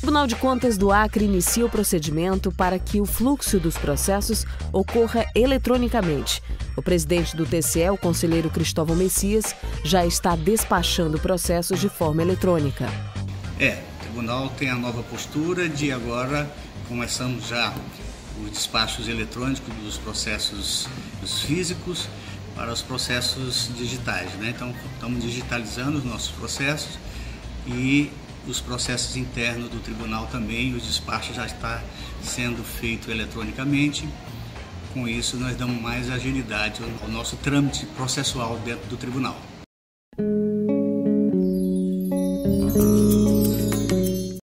Tribunal de Contas do Acre inicia o procedimento para que o fluxo dos processos ocorra eletronicamente. O presidente do TCE, o conselheiro Cristóvão Messias, já está despachando processos de forma eletrônica. É, o tribunal tem a nova postura de agora começamos já os despachos eletrônicos dos processos dos físicos para os processos digitais. Né? Então, estamos digitalizando os nossos processos e os processos internos do tribunal também, os despachos já está sendo feito eletronicamente. Com isso, nós damos mais agilidade ao nosso trâmite processual dentro do tribunal.